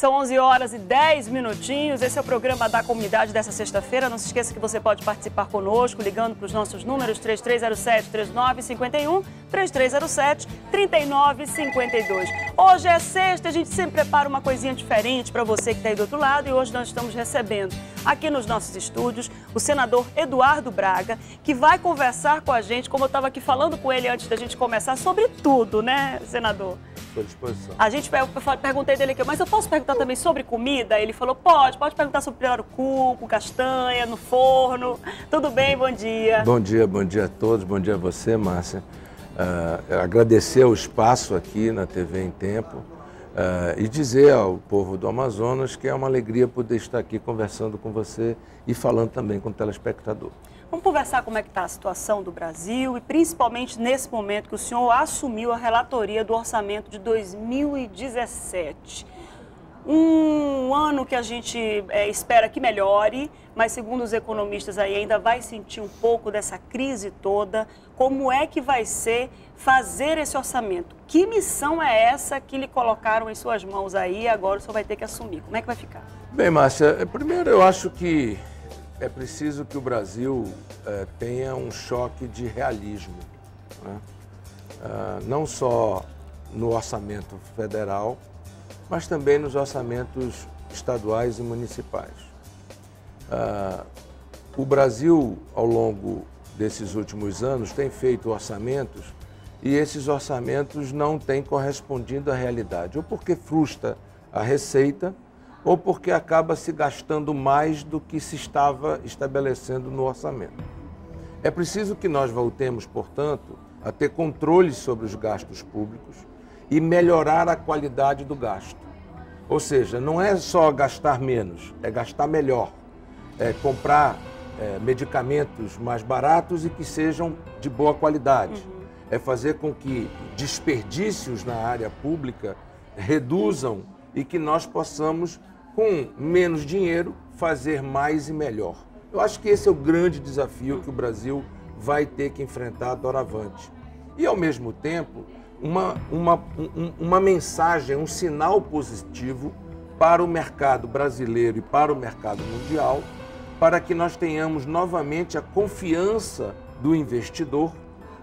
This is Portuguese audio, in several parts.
São 11 horas e 10 minutinhos. Esse é o programa da comunidade dessa sexta-feira. Não se esqueça que você pode participar conosco ligando para os nossos números 3307-3951, 3307-3952. Hoje é sexta, a gente sempre prepara uma coisinha diferente para você que está aí do outro lado e hoje nós estamos recebendo aqui nos nossos estúdios o senador Eduardo Braga, que vai conversar com a gente, como eu estava aqui falando com ele antes da gente começar, sobre tudo, né, senador? Sua disposição. A gente eu perguntei dele aqui, mas eu posso perguntar também sobre comida? Ele falou, pode, pode perguntar sobre pirarucu, com castanha, no forno. Tudo bem, bom dia. Bom dia, bom dia a todos, bom dia a você, Márcia. Uh, agradecer o espaço aqui na TV em Tempo uh, e dizer ao povo do Amazonas que é uma alegria poder estar aqui conversando com você e falando também com o telespectador. Vamos conversar como é que está a situação do Brasil e principalmente nesse momento que o senhor assumiu a relatoria do orçamento de 2017. Um ano que a gente é, espera que melhore, mas segundo os economistas aí ainda vai sentir um pouco dessa crise toda. Como é que vai ser fazer esse orçamento? Que missão é essa que lhe colocaram em suas mãos aí e agora o senhor vai ter que assumir? Como é que vai ficar? Bem, Márcia, primeiro eu acho que é preciso que o Brasil é, tenha um choque de realismo, né? uh, não só no orçamento federal, mas também nos orçamentos estaduais e municipais. Uh, o Brasil, ao longo desses últimos anos, tem feito orçamentos e esses orçamentos não têm correspondido à realidade, ou porque frustra a receita, ou porque acaba se gastando mais do que se estava estabelecendo no orçamento. É preciso que nós voltemos, portanto, a ter controle sobre os gastos públicos e melhorar a qualidade do gasto. Ou seja, não é só gastar menos, é gastar melhor. É comprar é, medicamentos mais baratos e que sejam de boa qualidade. Uhum. É fazer com que desperdícios na área pública reduzam e que nós possamos com menos dinheiro, fazer mais e melhor. Eu acho que esse é o grande desafio que o Brasil vai ter que enfrentar doravante. E, ao mesmo tempo, uma, uma, um, uma mensagem, um sinal positivo para o mercado brasileiro e para o mercado mundial, para que nós tenhamos novamente a confiança do investidor,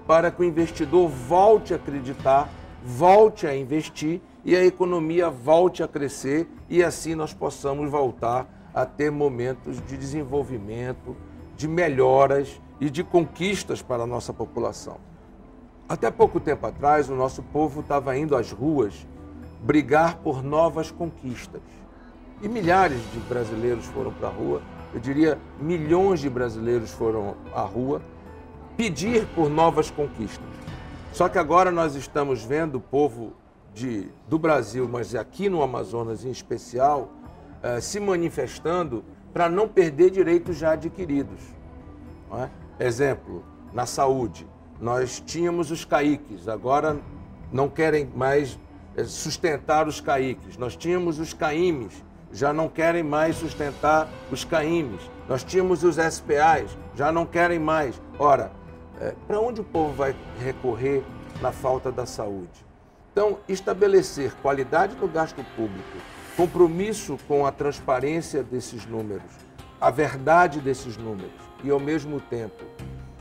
para que o investidor volte a acreditar, volte a investir e a economia volte a crescer e assim nós possamos voltar a ter momentos de desenvolvimento, de melhoras e de conquistas para a nossa população. Até pouco tempo atrás, o nosso povo estava indo às ruas brigar por novas conquistas. E milhares de brasileiros foram para a rua, eu diria milhões de brasileiros foram à rua pedir por novas conquistas. Só que agora nós estamos vendo o povo de, do Brasil, mas aqui no Amazonas em especial, uh, se manifestando para não perder direitos já adquiridos. É? Exemplo, na saúde, nós tínhamos os caíques, agora não querem mais eh, sustentar os caíques. Nós tínhamos os caímes, já não querem mais sustentar os caímes. Nós tínhamos os SPAs, já não querem mais. Ora, é, para onde o povo vai recorrer na falta da saúde? Então, estabelecer qualidade do gasto público, compromisso com a transparência desses números, a verdade desses números e, ao mesmo tempo,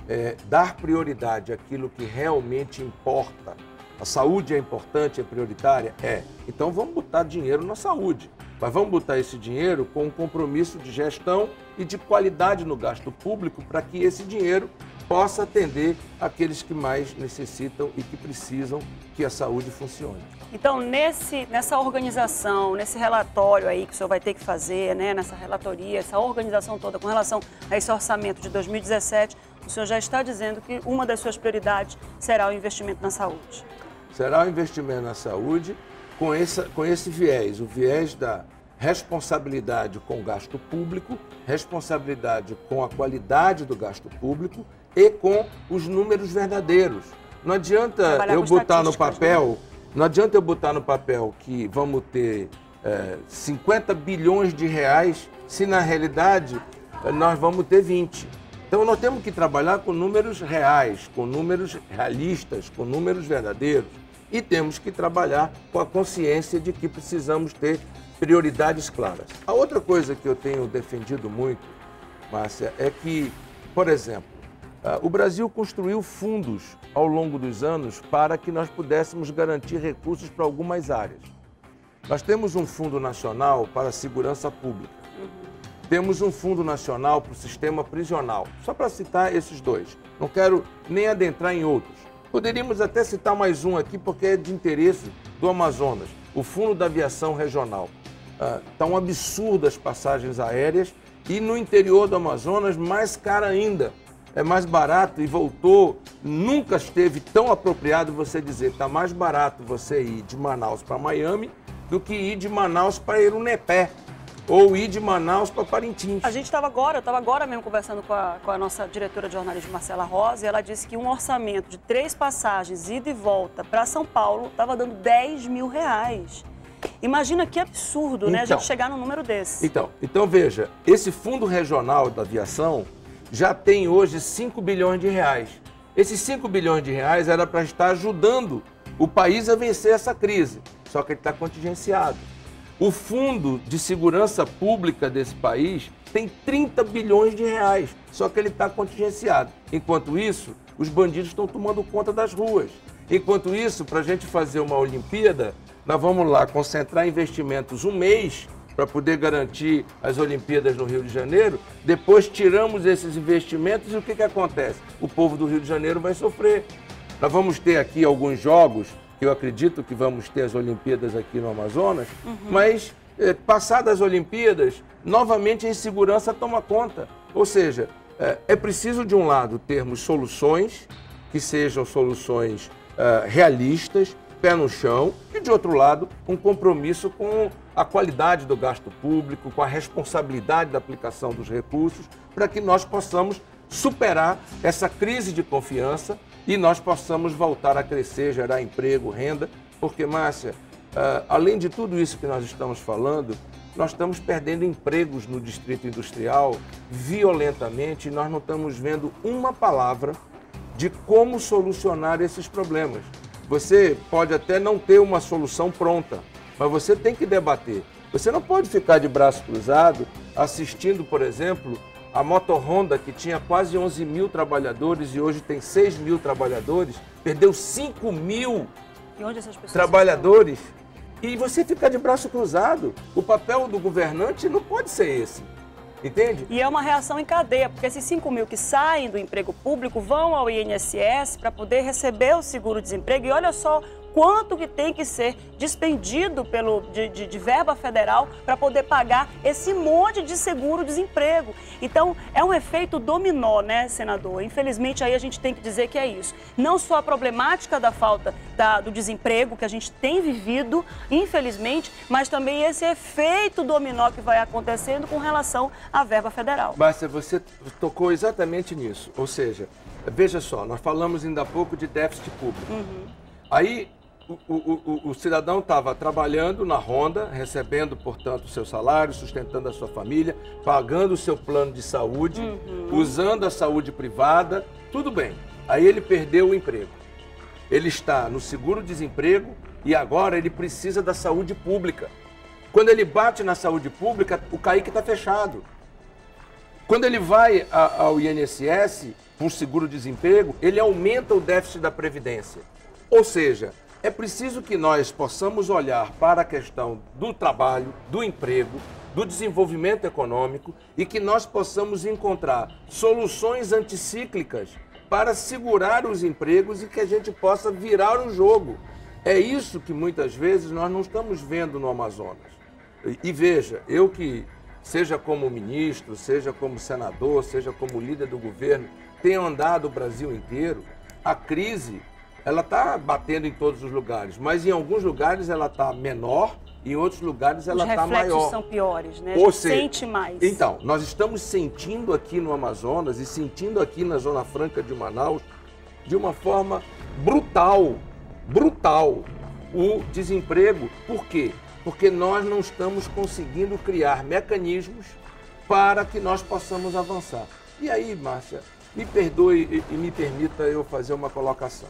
é, dar prioridade àquilo que realmente importa. A saúde é importante, é prioritária? É. Então vamos botar dinheiro na saúde. Mas vamos botar esse dinheiro com um compromisso de gestão e de qualidade no gasto público para que esse dinheiro possa atender aqueles que mais necessitam e que precisam que a saúde funcione. Então, nesse, nessa organização, nesse relatório aí que o senhor vai ter que fazer, né, nessa relatoria, essa organização toda com relação a esse orçamento de 2017, o senhor já está dizendo que uma das suas prioridades será o investimento na saúde. Será o investimento na saúde com, essa, com esse viés, o viés da responsabilidade com o gasto público, responsabilidade com a qualidade do gasto público e com os números verdadeiros. Não adianta eu botar no papel, né? não adianta eu botar no papel que vamos ter é, 50 bilhões de reais se na realidade nós vamos ter 20. Então nós temos que trabalhar com números reais, com números realistas, com números verdadeiros. E temos que trabalhar com a consciência de que precisamos ter prioridades claras. A outra coisa que eu tenho defendido muito, Márcia, é que, por exemplo, o Brasil construiu fundos ao longo dos anos para que nós pudéssemos garantir recursos para algumas áreas. Nós temos um fundo nacional para a segurança pública. Temos um fundo nacional para o sistema prisional. Só para citar esses dois. Não quero nem adentrar em outros. Poderíamos até citar mais um aqui, porque é de interesse do Amazonas, o Fundo da Aviação Regional. Ah, um absurdo as passagens aéreas e no interior do Amazonas, mais cara ainda. É mais barato e voltou. Nunca esteve tão apropriado você dizer está mais barato você ir de Manaus para Miami do que ir de Manaus para Irunepé ou ir de Manaus para Parintins. A gente estava agora, eu estava agora mesmo conversando com a, com a, nossa diretora de jornalismo, Marcela Rosa, e ela disse que um orçamento de três passagens, ida e volta, para São Paulo, estava dando 10 mil reais. Imagina que absurdo, então, né, a gente então. chegar num número desse. Então, então veja, esse fundo regional da aviação já tem hoje 5 bilhões de reais. Esses 5 bilhões de reais era para estar ajudando o país a vencer essa crise, só que ele está contingenciado. O Fundo de Segurança Pública desse país tem 30 bilhões de reais, só que ele está contingenciado. Enquanto isso, os bandidos estão tomando conta das ruas. Enquanto isso, para a gente fazer uma Olimpíada, nós vamos lá concentrar investimentos um mês para poder garantir as Olimpíadas no Rio de Janeiro. Depois tiramos esses investimentos e o que, que acontece? O povo do Rio de Janeiro vai sofrer. Nós vamos ter aqui alguns jogos, que eu acredito que vamos ter as Olimpíadas aqui no Amazonas, uhum. mas eh, passadas as Olimpíadas, novamente a insegurança toma conta. Ou seja, eh, é preciso, de um lado, termos soluções que sejam soluções eh, realistas, pé no chão, e de outro lado, um compromisso com a qualidade do gasto público, com a responsabilidade da aplicação dos recursos, para que nós possamos superar essa crise de confiança e nós possamos voltar a crescer, gerar emprego, renda, porque, Márcia, uh, além de tudo isso que nós estamos falando, nós estamos perdendo empregos no distrito industrial violentamente e nós não estamos vendo uma palavra de como solucionar esses problemas. Você pode até não ter uma solução pronta, mas você tem que debater. Você não pode ficar de braço cruzado assistindo, por exemplo, a Moto Honda, que tinha quase 11 mil trabalhadores e hoje tem 6 mil trabalhadores, perdeu 5 mil trabalhadores. Estão? E você ficar de braço cruzado. O papel do governante não pode ser esse. Entende? E é uma reação em cadeia, porque esses 5 mil que saem do emprego público vão ao INSS para poder receber o seguro-desemprego. E olha só quanto que tem que ser despendido pelo, de, de, de verba federal para poder pagar esse monte de seguro-desemprego. Então, é um efeito dominó, né, senador? Infelizmente, aí a gente tem que dizer que é isso. Não só a problemática da falta da, do desemprego que a gente tem vivido, infelizmente, mas também esse efeito dominó que vai acontecendo com relação à verba federal. Márcia, você tocou exatamente nisso. Ou seja, veja só, nós falamos ainda há pouco de déficit público. Uhum. Aí o, o, o, cidadão estava trabalhando na Honda, recebendo, portanto, o seu salário, sustentando a sua família, pagando o seu plano de saúde, uhum. usando a saúde privada, tudo bem. Aí ele perdeu o emprego. Ele está no seguro-desemprego e agora ele precisa da saúde pública. Quando ele bate na saúde pública, o CAIC está fechado. Quando ele vai ao INSS, por seguro-desemprego, ele aumenta o déficit da Previdência. Ou seja, é preciso que nós possamos olhar para a questão do trabalho, do emprego, do desenvolvimento econômico e que nós possamos encontrar soluções anticíclicas para segurar os empregos e que a gente possa virar o jogo. É isso que muitas vezes nós não estamos vendo no Amazonas. E, veja, eu que, seja como ministro, seja como senador, seja como líder do governo, tenho andado o Brasil inteiro, a crise ela está batendo em todos os lugares, mas em alguns lugares ela está menor, em outros lugares ela está maior. Os são piores, né? Ou seja, sente mais. Então, nós estamos sentindo aqui no Amazonas e sentindo aqui na Zona Franca de Manaus de uma forma brutal, brutal, o desemprego. Por quê? Porque nós não estamos conseguindo criar mecanismos para que nós possamos avançar. E aí, Márcia, me perdoe e me permita eu fazer uma colocação.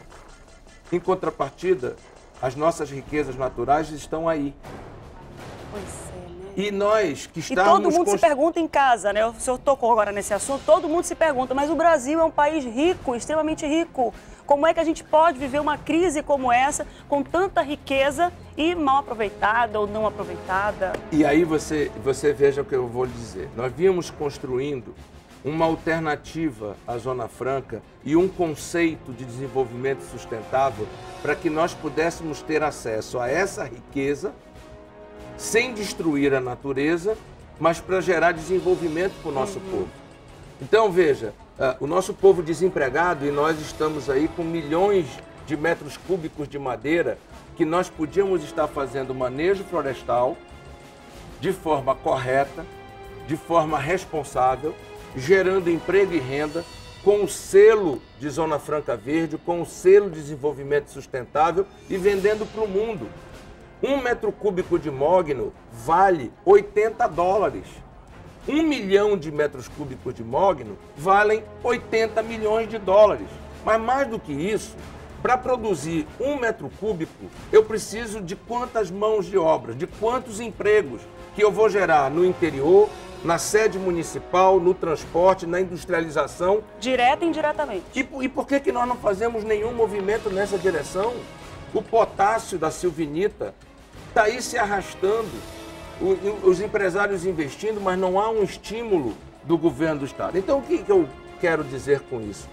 Em contrapartida, as nossas riquezas naturais estão aí. Pois é, né? E nós que E estamos... todo mundo se const- pergunta em casa, né? O senhor tocou agora nesse assunto, todo mundo se pergunta, mas o Brasil é um país rico, extremamente rico. Como é que a gente pode viver uma crise como essa, com tanta riqueza e mal aproveitada ou não aproveitada? E aí você, você veja o que eu vou lhe dizer. Nós vínhamos construindo uma alternativa à Zona Franca e um conceito de desenvolvimento sustentável para que nós pudéssemos ter acesso a essa riqueza sem destruir a natureza, mas para gerar desenvolvimento para o nosso povo. Então, veja, ah, o nosso povo desempregado e nós estamos aí com milhões de metros cúbicos de madeira que nós podíamos estar fazendo manejo florestal de forma correta, de forma responsável, gerando emprego e renda, com o selo de Zona Franca Verde, com o selo de desenvolvimento sustentável e vendendo para o mundo. Um metro cúbico de mogno vale 80 dólares. Um milhão de metros cúbicos de mogno valem 80 milhões de dólares. Mas mais do que isso, para produzir um metro cúbico, eu preciso de quantas mãos de obra, de quantos empregos que eu vou gerar no interior, na sede municipal, no transporte, na industrialização. Direta e indiretamente. E, por- e por que, que nós não fazemos nenhum movimento nessa direção? O potássio da silvinita está aí se arrastando, o- os empresários investindo, mas não há um estímulo do governo do Estado. Então, o que, que eu quero dizer com isso?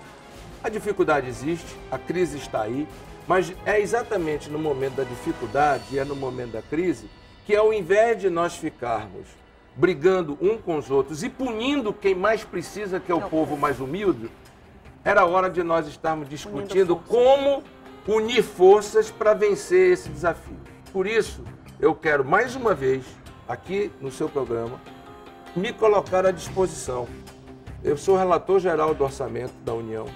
A dificuldade existe, a crise está aí, mas é exatamente no momento da dificuldade e é no momento da crise que, ao invés de nós ficarmos brigando um com os outros e punindo quem mais precisa, que é o É o povo mais humilde, era hora de nós estarmos discutindo como unir forças para vencer esse desafio. Por isso, eu quero mais uma vez, aqui no seu programa, me colocar à disposição. Eu sou relator geral do orçamento da União.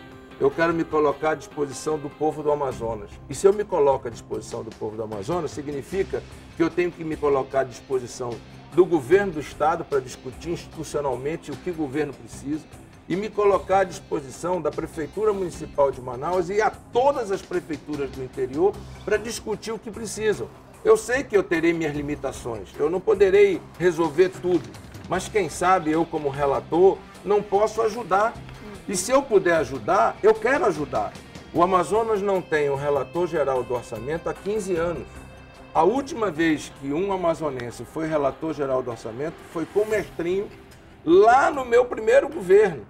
Eu quero me colocar à disposição do povo do Amazonas. E se eu me coloco à disposição do povo do Amazonas, significa que eu tenho que me colocar à disposição do governo do Estado para discutir institucionalmente o que o governo precisa e me colocar à disposição da Prefeitura Municipal de Manaus e a todas as prefeituras do interior para discutir o que precisam. Eu sei que eu terei minhas limitações, eu não poderei resolver tudo, mas quem sabe eu, como relator, não posso ajudar. E se eu puder ajudar, eu quero ajudar. O Amazonas não tem um relator geral do orçamento há 15 anos. A última vez que um amazonense foi relator geral do orçamento foi com o mestrinho lá no meu primeiro governo.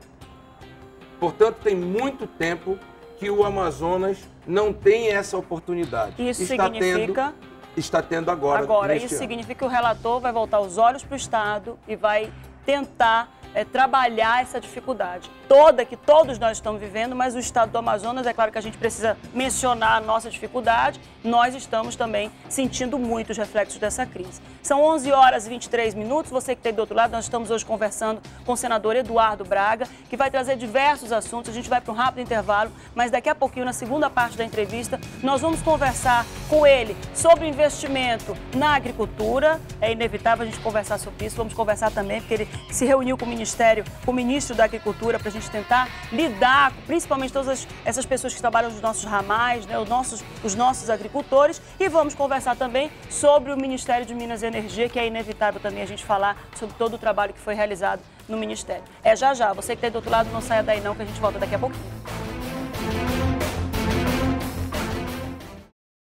Portanto, tem muito tempo que o Amazonas não tem essa oportunidade. Isso está significa- tendo, está tendo agora. Agora, isso ano. significa que o relator vai voltar os olhos para o Estado e vai tentar eh, trabalhar essa dificuldade toda que todos nós estamos vivendo, mas o Estado do Amazonas, é claro que a gente precisa mencionar a nossa dificuldade, nós estamos também sentindo muito os reflexos dessa crise. São 11 horas e 23 minutos, você que está do outro lado, nós estamos hoje conversando com o senador Eduardo Braga, que vai trazer diversos assuntos, a gente vai para um rápido intervalo, mas daqui a pouquinho, na segunda parte da entrevista, nós vamos conversar com ele sobre o investimento na agricultura, é inevitável a gente conversar sobre isso, vamos conversar também, porque ele se reuniu com o Ministério, com o Ministro da Agricultura, para a gente tentar lidar, principalmente todas as- essas pessoas que trabalham nos nossos ramais, né, os, nossos, os nossos agricultores, e vamos conversar também sobre o Ministério de Minas e Energia, que é inevitável também a gente falar sobre todo o trabalho que foi realizado no Ministério. É já já, você que está do outro lado, não saia daí não, que a gente volta daqui a pouquinho.